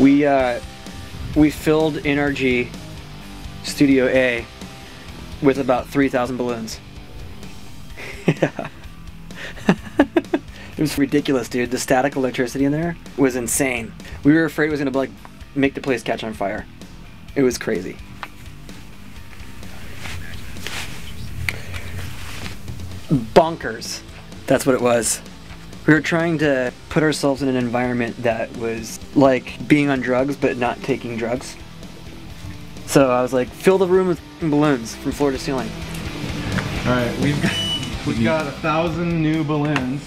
We uh, we filled NRG Studio A with about 3,000 balloons. yeah. it was ridiculous, dude. The static electricity in there was insane. We were afraid it was gonna like make the place catch on fire. It was crazy. Bonkers. That's what it was. We were trying to put ourselves in an environment that was like being on drugs but not taking drugs. So I was like, fill the room with balloons from floor to ceiling. All right, we've got, we've got a thousand new balloons.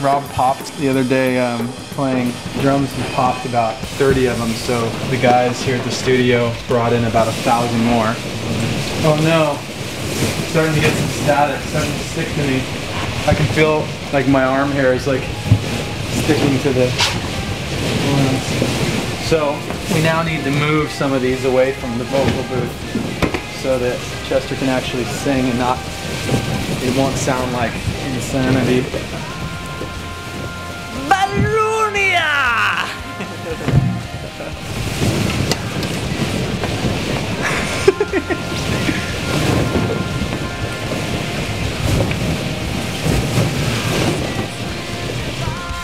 Rob popped the other day um, playing drums. He popped about 30 of them. So the guys here at the studio brought in about a thousand more. Oh no! Starting to get some static. Starting to stick to me. I can feel like my arm hair is like sticking to the. So we now need to move some of these away from the vocal booth so that Chester can actually sing and not, it won't sound like insanity.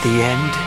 The end